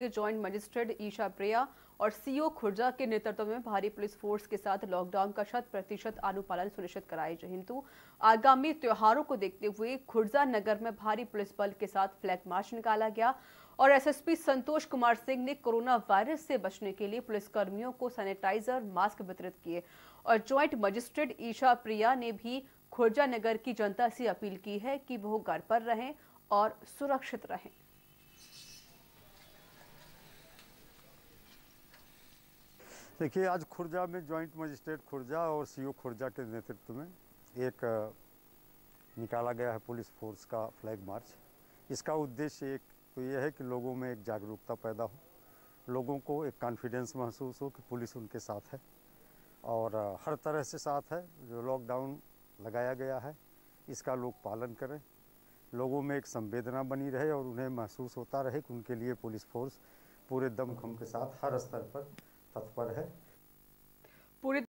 Joint magistrate Isha प्रिया और CO Khurja के नेतृत्व में भारी पुलिस फोर्स के साथ लॉकडाउन का शत प्रतिशत अनुपालन सुनिश्चित कराए किंतु आगामी त्योहारों को देखते हुए खुर्जा नगर में भारी पुलिस बल के साथ फ्लैग मार्च निकाला गया और एसएसपी संतोष कुमार सिंह ने कोरोना वायरस से बचने के लिए पुलिस कर्मियों को सैनिटाइजर मास्क वितरित किए और ज्वाइंट मजिस्ट्रेट ईशा प्रिया ने भी खुर्जा नगर की जनता से अपील की है कि वो घर पर रहें और सुरक्षित रहें। देखिए, आज खुर्जा में जॉइंट मजिस्ट्रेट खुर्जा और सीओ खुर्जा के नेतृत्व में एक निकाला गया है पुलिस फोर्स का फ्लैग मार्च। इसका उद्देश्य एक तो यह है कि लोगों में एक जागरूकता पैदा हो, लोगों को एक कॉन्फिडेंस महसूस हो कि पुलिस उनके साथ है और हर तरह से साथ है, जो लॉकडाउन लगाया गया है, इसका लोग पालन करें। लोगों में एक संवेदना बनी रहे और उन्हें महसूस होता रहे कि उनके लिए पुलिस फोर्स पूरे दमखम के साथ हर स्तर पर तत्पर है।